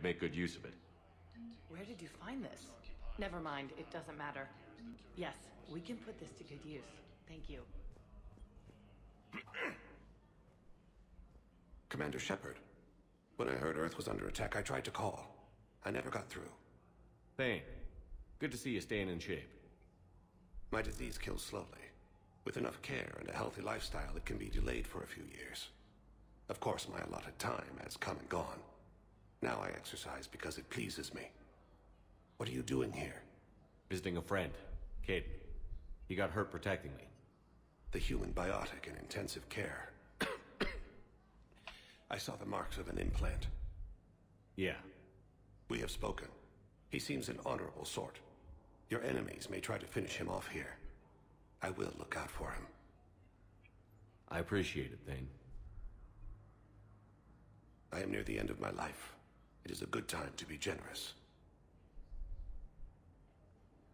could make good use of it. Where did you find this? Never mind, it doesn't matter. Yes, we can put this to good use. Thank you. Commander Shepard. When I heard Earth was under attack, I tried to call. I never got through. Thane, good to see you staying in shape. My disease kills slowly. With enough care and a healthy lifestyle, it can be delayed for a few years. Of course, my allotted time has come and gone. Now I exercise because it pleases me. What are you doing here? Visiting a friend, Kaidan. He got hurt protecting me. The human biotic in intensive care. I saw the marks of an implant. Yeah. We have spoken. He seems an honorable sort. Your enemies may try to finish him off here. I will look out for him. I appreciate it, Thane. I am near the end of my life. It is a good time to be generous.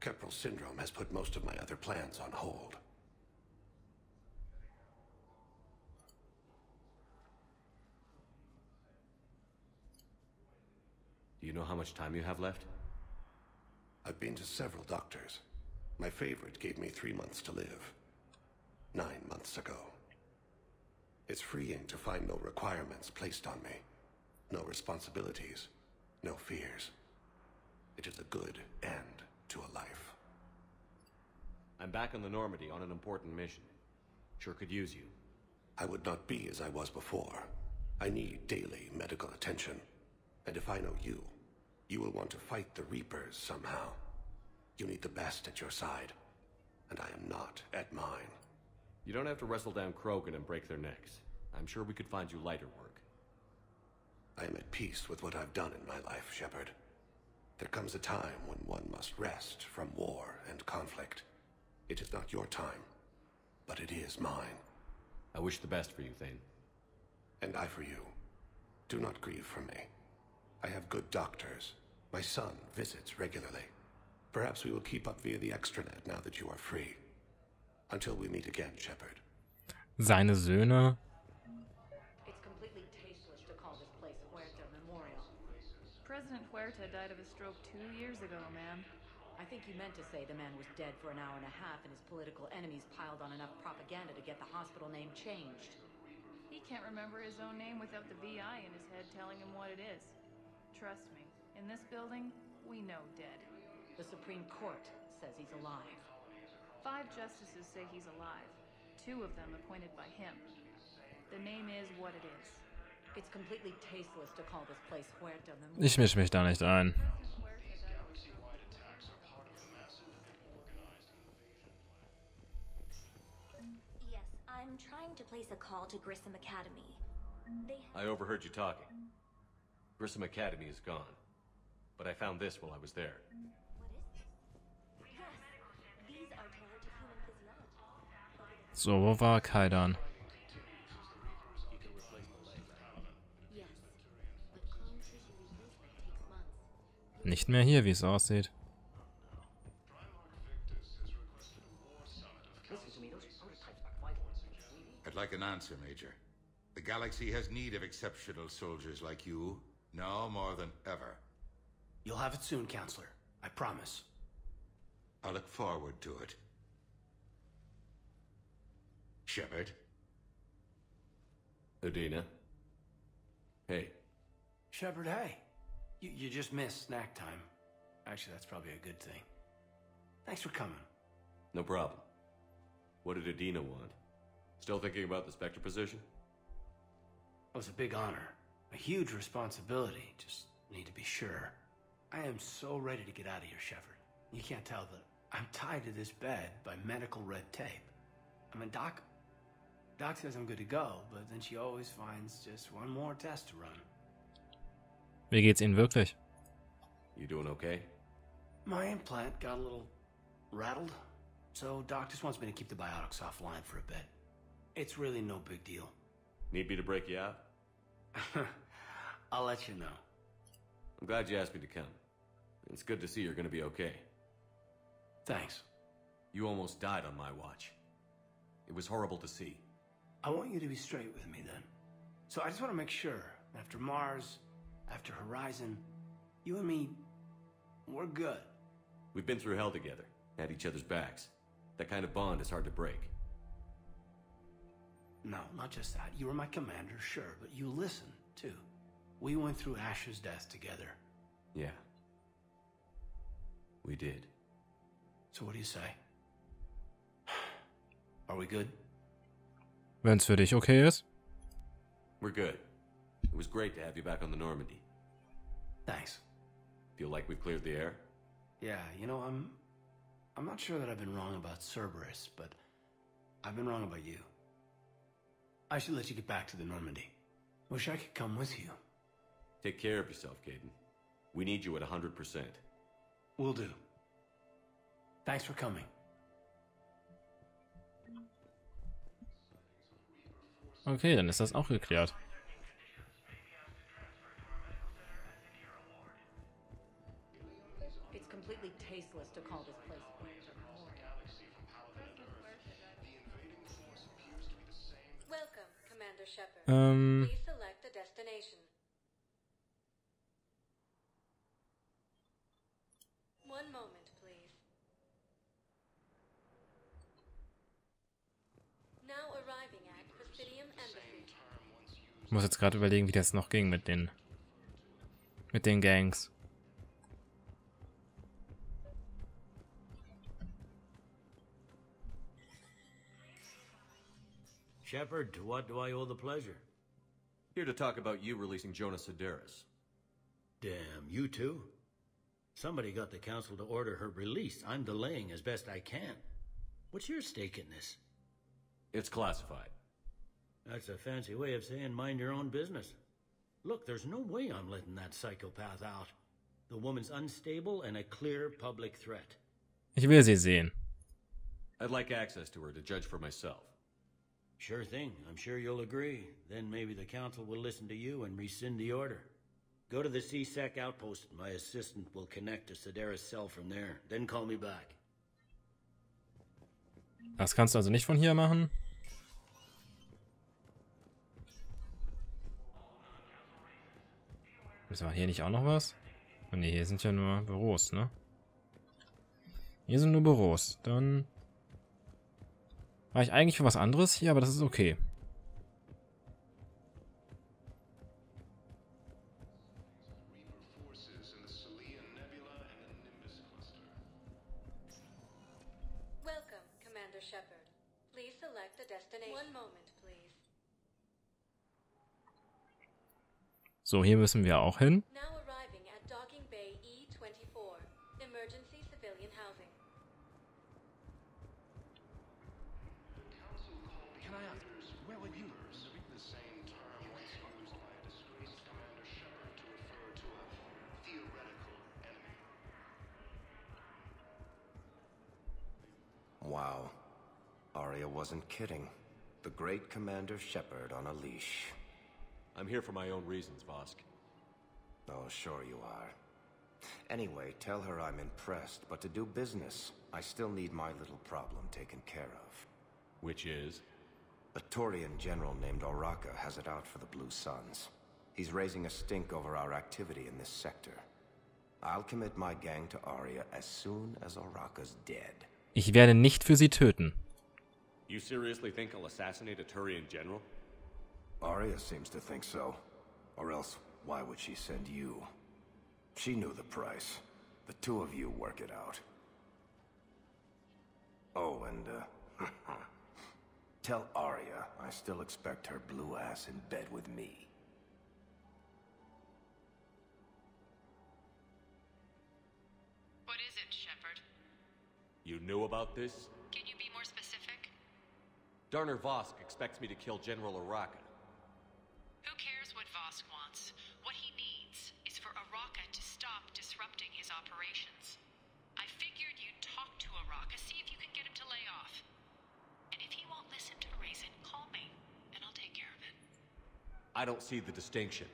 Kepral syndrome has put most of my other plans on hold. Do you know how much time you have left? I've been to several doctors. My favorite gave me three months to live. Nine months ago. It's freeing to find no requirements placed on me. No responsibilities. No fears. It is a good end to a life. I'm back on the Normandy on an important mission. Sure could use you. I would not be as I was before. I need daily medical attention. And if I know you, you will want to fight the Reapers somehow. You need the best at your side. And I am not at mine. You don't have to wrestle down Krogan and break their necks. I'm sure we could find you lighter work. I am at peace with what I've done in my life, Shepard. There comes a time when one must rest from war and conflict. It is not your time, but it is mine. I wish the best for you, Thane. And I for you. Do not grieve for me. I have good doctors. My son visits regularly. Perhaps we will keep up via the extranet now that you are free. Until we meet again, Shepard. Seine Söhne. President Huerta died of a stroke two years ago, ma'am. I think you meant to say the man was dead for an hour and a half and his political enemies piled on enough propaganda to get the hospital name changed. He can't remember his own name without the VI in his head telling him what it is. Trust me, in this building, we know dead. The Supreme Court says he's alive. Five justices say he's alive, two of them appointed by him. The name is what it is. Ich mische mich da nicht ein. Yes, I'm trying to place a call to Grissom Academy. They I overheard you talking. Grissom Academy is gone. But I found this while I was there. What is this? Yes, these are tailored to human physiology. So, wo war Kaidan? Nicht mehr hier, wie es aussieht. Listen to me, those prototypes are vital. I'd like an answer, Major. The galaxy has need of exceptional soldiers like you, now more than ever. You'll have it soon, Counselor. I promise. I look forward to it. Shepard, Udina. Hey, Shepard, hey. You, you just missed snack time. Actually, that's probably a good thing. Thanks for coming. no problem. What did Udina want? Still thinking about the Spectre position? It was a big honor. A huge responsibility. Just need to be sure. I am so ready to get out of here, Shepard. You can't tell that I'm tied to this bed by medical red tape. I mean, Doc. Doc says I'm good to go, but then she always finds just one more test to run. Wie geht's Ihnen wirklich? You doing okay? My implant got a little rattled, so Doc just wants me to keep the biotics offline for a bit. It's really no big deal. Need me to break you out? I'll let you know. I'm glad you asked me to come. It's good to see you're gonna be okay. Thanks. You almost died on my watch. It was horrible to see. I want you to be straight with me then. So I just want to make sure, after Mars, after Horizon, You and me, we're good. We've been through hell together, had each other's backs. That kind of bond is hard to break. No, not just that. You were my commander, sure, but you listened, too. We went through Ash's death together. Yeah. We did. So what do you say? Are we good? Wenn's für dich okay ist. We're good. It was great to have you back on the Normandy. Thanks. Feel like we've cleared the air? Yeah, you know, I'm... I'm not sure that I've been wrong about Cerberus, but I've been wrong about you. I should let you get back to the Normandy. Wish I could come with you. Take care of yourself, Kaidan. We need you at 100%. Will do. Thanks for coming. Okay, dann ist das auch geklärt. To call this place Welcome, Commander Shepard. Ähm, Please select a destination. One moment, please. Now arriving at Presidium Embassy. ich muss jetzt gerade überlegen, wie das noch ging mit den mit den Gangs. Shepard, to what do I owe the pleasure? Here to talk about you releasing Jonas Sederis. Damn, you too? Somebody got the council to order her release. I'm delaying as best I can. What's your stake in this? It's classified. That's a fancy way of saying mind your own business. Look, there's no way I'm letting that psychopath out. The woman's unstable and a clear public threat. Ich will sie sehen. I'd like access to her to judge for myself. Sure thing. I'm sure you'll agree. Then maybe the council will listen to you and rescind the order. Go to the C-Sec outpost. My assistant will connect to Sederis' cell from there. Then call me back. Das kannst du also nicht von hier machen. Ist aber hier nicht auch noch was? Oh ne, hier sind ja nur Büros, ne? Hier sind nur Büros. Dann war ich eigentlich für was anderes hier, aber das ist okay. So, hier müssen wir auch hin. Now Wow. Aria wasn't kidding. The great Commander Shepard on a leash. I'm here for my own reasons, Vosk. Oh, sure you are. Anyway, tell her I'm impressed, but to do business, I still need my little problem taken care of. Which is? A Turian general named Oraka has it out for the Blue Suns. He's raising a stink over our activity in this sector. I'll commit my gang to Aria as soon as Oraka's dead. Ich werde nicht für sie töten. You seriously think I'll assassinate a Turian general? Aria seems to think so. Or else, why would she send you? She knew the price. The two of you work it out. Oh, and, uh... tell Aria I still expect her blue ass in bed with me. You knew about this? Can you be more specific? Darner Vosk expects me to kill General Oraka. Who cares what Vosk wants? What he needs is for Oraka to stop disrupting his operations. I figured you'd talk to Oraka, see if you can get him to lay off. And if he won't listen to reason, call me, and I'll take care of it. I don't see the distinction.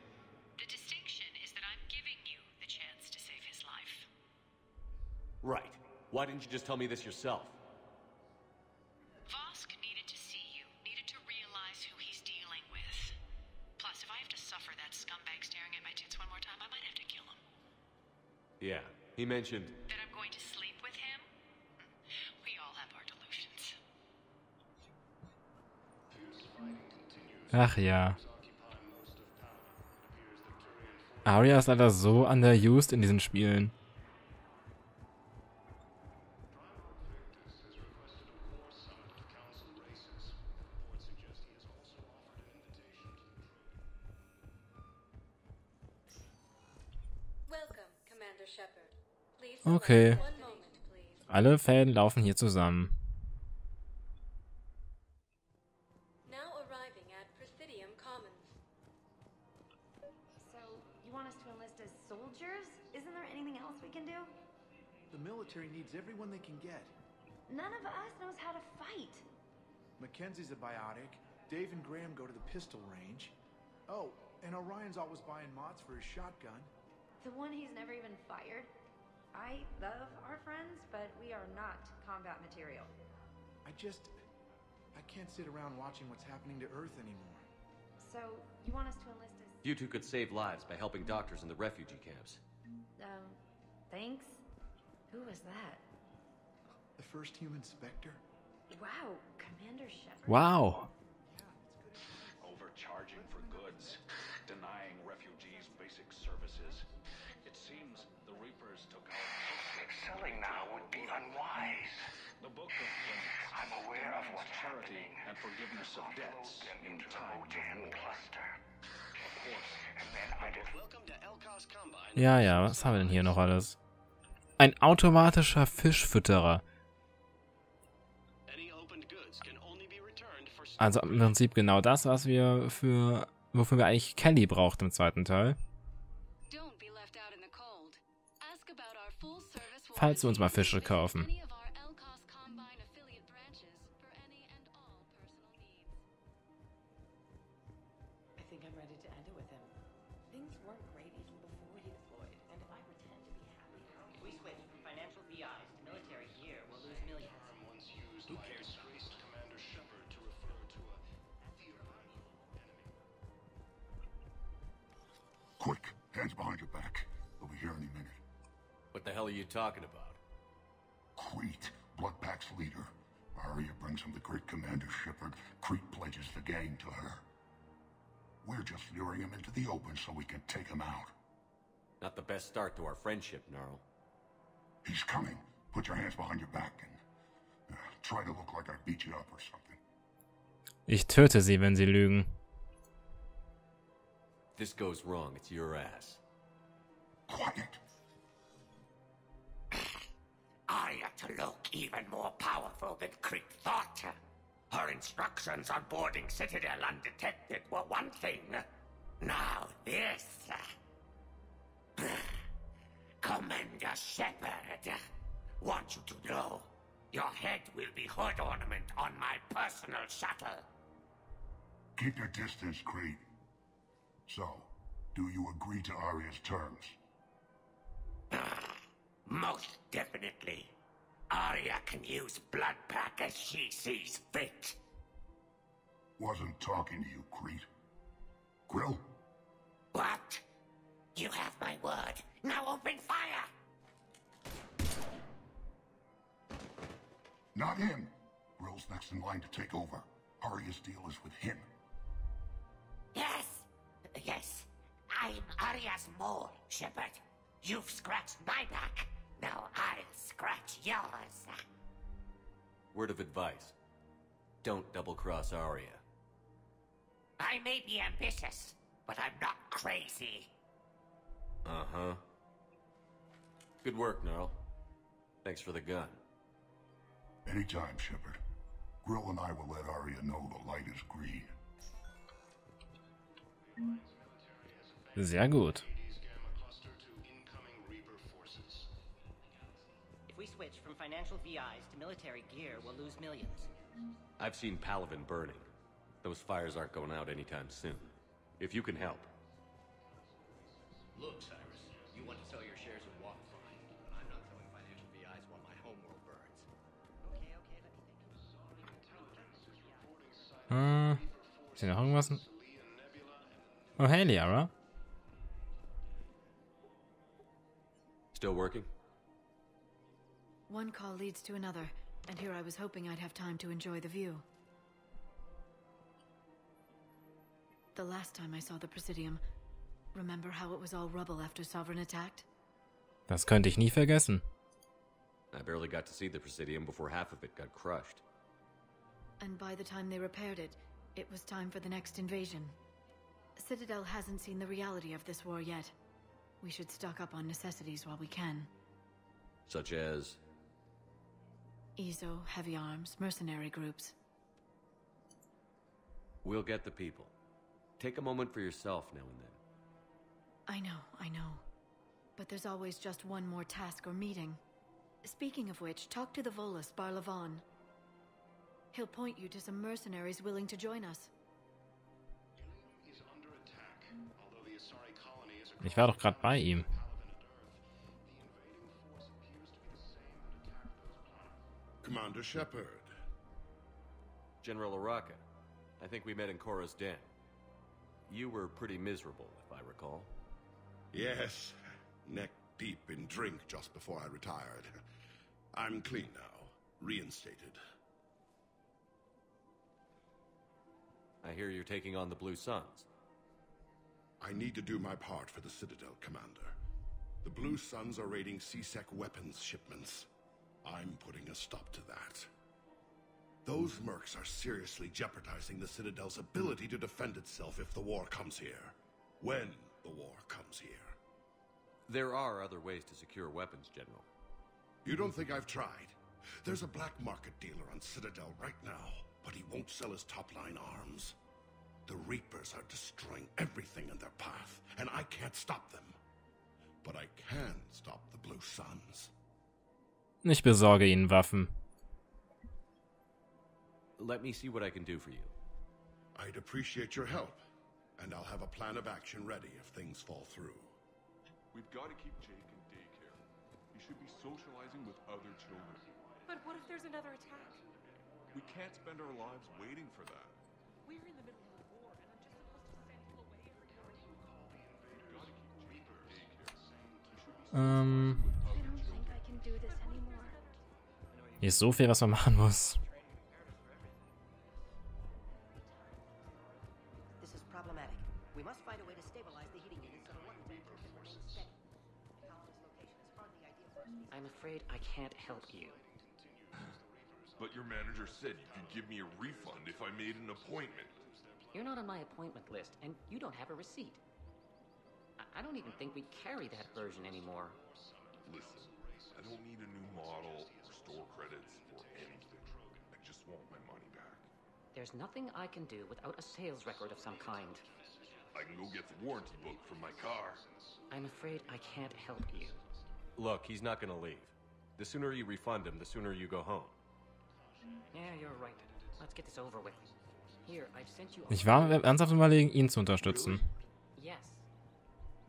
Why didn't you just tell me this yourself? Vosk needed to see you, needed to realize who he's dealing with. Plus, if I have to suffer that scumbag staring at my tits one more time, I might have to kill him. Yeah, he mentioned. That I'm going to sleep with him? We all have our delusions. Ach ja. Aria ist leider so underused in diesen Spielen. Anything else we can do? The military needs everyone they can get. None of us knows how to fight. Mackenzie's a biotic. Dave and Graham go to the pistol range. Oh, and Orion's always buying mods for his shotgun. The one he's never even fired. I love our friends, but we are not combat material. I just... I can't sit around watching what's happening to Earth anymore. So, you want us to enlist as. You two could save lives by helping doctors in the refugee camps. Um, thanks? Who was that? The first human Spectre? Wow, Commander Shepard. Wow. Overcharging for goods, denying refugees basic services. Selling now would be unwise. The Book of Clemency I'm aware of what's charity happening. and forgiveness of debts in into the time of cluster. Ja, ja, was haben wir denn hier noch alles? Ein automatischer Fischfütterer. Also im Prinzip genau das, was wir für, wofür wir eigentlich Kelly braucht im zweiten Teil. Falls wir uns mal Fische kaufen. Hell are you talking about? Crete, Bloodpack's leader. Aria brings him the great Commander Shepard. Crete pledges the gang to her. We're just luring him into the open so we can take him out. Not the best start to our friendship, Gnarl. He's coming. Put your hands behind your back and uh, try to look like I beat you up or something. Ich töte sie, wenn sie lügen. This goes wrong, it's your ass. Quiet. To look even more powerful than Crete thought. Her instructions on boarding Citadel undetected were one thing. Now this. Commander Shepard, want you to know, your head will be hood ornament on my personal shuttle. Keep your distance, Crete. So, do you agree to Aria's terms? Most definitely. Aria can use Bloodpack as she sees fit. Wasn't talking to you, Crete. Grill? What? You have my word. Now open fire! Not him. Grill's next in line to take over. Aria's deal is with him. Yes, yes. I'm Aria's mole, Shepard. You've scratched my back. Now I'll scratch yours. Word of advice. Don't double-cross Aria. I may be ambitious, but I'm not crazy. Uh-huh. Good work, Gnarl. Thanks for the gun. Anytime, Shepard. Grill and I will let Aria know the light is green. Sehr gut. We switch from financial VIs to military gear, we'll lose millions. I've seen Palaven burning. Those fires aren't going out anytime soon. If you can help. Look, Cyrus, you want to sell your shares of Walk fine, but I'm not selling financial VIs while my homeworld burns. Okay, okay, let me think. Hm. Ist hier noch irgendwas? Oh, hey, Liara. Still working? One call leads to another, and here I was hoping I'd have time to enjoy the view. The last time I saw the Presidium, remember how it was all rubble after Sovereign attacked? Das könnte ich nie vergessen. I barely got to see the Presidium before half of it got crushed. And by the time they repaired it, it was time for the next invasion. Citadel hasn't seen the reality of this war yet. We should stock up on necessities while we can. Such as... eezo, heavy arms, mercenary groups. We'll get the people. Take a moment for yourself now and then. I know, I know. But there's always just one more task or meeting. Speaking of which, talk to the Volus, Barla Von. He'll point you to some mercenaries willing to join us. Ich war doch gerade bei ihm. Commander Shepard. General Oraka, I think we met in Chora's den. You were pretty miserable, if I recall. Yes, neck deep in drink just before I retired. I'm clean now, reinstated. I hear you're taking on the Blue Suns. I need to do my part for the Citadel, Commander. The Blue Suns are raiding C-Sec weapons shipments. I'm putting a stop to that. Those mercs are seriously jeopardizing the Citadel's ability to defend itself if the war comes here. When the war comes here. There are other ways to secure weapons, General. You don't think I've tried? There's a black market dealer on Citadel right now, but he won't sell his top-line arms. The Reapers are destroying everything in their path, and I can't stop them. But I can stop the Blue Suns. Ich besorge ihnen Waffen. Let me see what I can do for you. I'd appreciate your help, and I'll have a plan of action ready if things fall through. We've got to keep Jake in daycare. He should be socializing with other children. But what if there's another attack? We can't spend our lives waiting for that. We're in the middle of a war, and I'm just supposed to send him away every We've got to keep Jake in daycare. He should be Ähm, I don't hier ist so viel, was man machen muss. This is problematic. We must find a way to stabilize the heating units so the water temperature can remain steady. The colony's location is hardly ideal for us. I'm afraid I can't help you. But your manager said you could give me a refund if I made an appointment. You're not on my appointment list, and you don't have a receipt. I, I don't even think we carry that version anymore. Listen, I don't need a new model or store credits or anything. I just want my money back. There's nothing I can do without a sales record of some kind. I can go get the warranty book from my car. I'm afraid I can't help you. Look, he's not gonna leave. The sooner you refund him, the sooner you go home. Yeah, you're right. Let's get this over with. Here, I've sent you. Ich war ernsthaft überlegen, ihn zu unterstützen. Yes.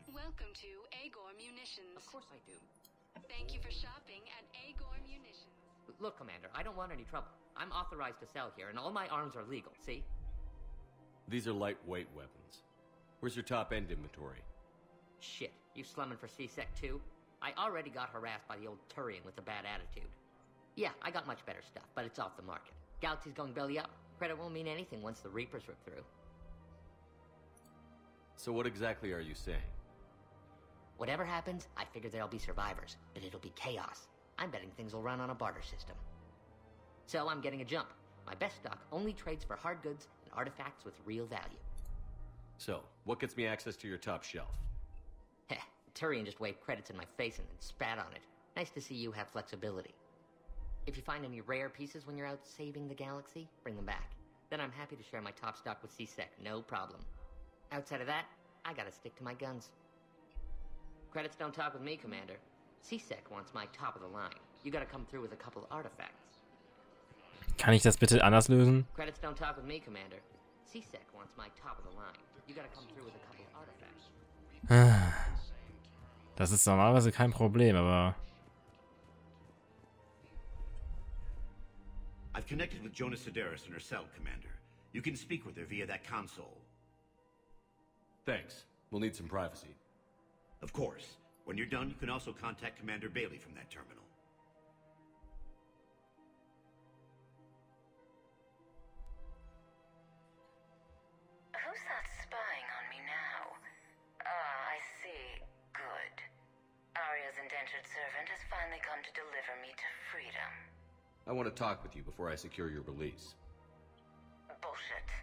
Welcome to Agor Munitions. Of course I do. Thank you for shopping at Agor Munitions. Look, Commander, I don't want any trouble. I'm authorized to sell here, and all my arms are legal, see? These are lightweight weapons. Where's your top-end inventory? Shit, you slumming for C-Sec too? I already got harassed by the old Turian with a bad attitude. Yeah, I got much better stuff, but it's off the market. Galaxy's going belly up. Credit won't mean anything once the Reapers rip through. So what exactly are you saying? Whatever happens, I figure there'll be survivors, but it'll be chaos. I'm betting things will run on a barter system. So I'm getting a jump. My best stock only trades for hard goods and artifacts with real value. So, what gets me access to your top shelf? Heh, Turian just waved credits in my face and then spat on it. Nice to see you have flexibility. If you find any rare pieces when you're out saving the galaxy, bring them back. Then I'm happy to share my top stock with C-Sec, no problem. Outside of that, I gotta stick to my guns. Credits don't talk with me, Commander. C-Sec wants my top of the line. You gotta come through with a couple artifacts. Kann ich das bitte anders lösen? Credits don't talk with me, Commander. C-Sec wants my top of the line. You gotta come through with a couple artifacts. Das ist normalerweise kein Problem, aber... I've connected with Jonas Sedaris in her cell, Commander. You can speak with her via that console. Thanks. We'll need some privacy. Of course. When you're done, you can also contact Commander Bailey from that terminal. Come to deliver me to freedom. I want to talk with you before I secure your release. Bullshit.